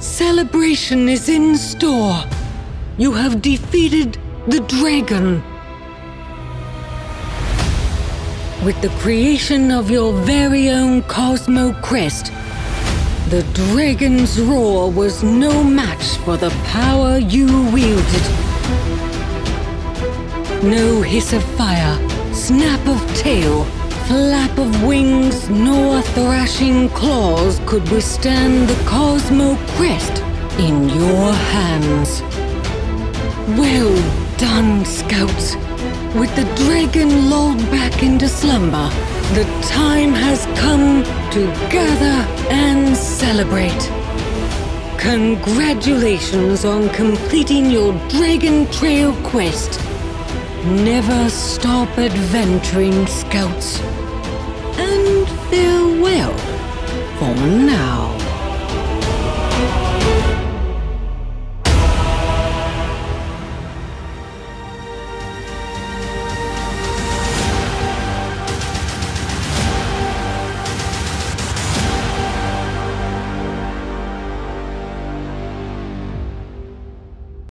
celebration is in store. You have defeated the dragon. With the creation of your very own Cosmo Crest, the dragon's roar was no match for the power you wielded. No hiss of fire, snap of tail, flap of wings, nor thrashing claws could withstand the Cosmo Crest in your hands. Well done, scouts. With the dragon lulled back into slumber, the time has come to gather and celebrate. Congratulations on completing your Dragon Trail quest. Never stop adventuring, scouts. And farewell for now.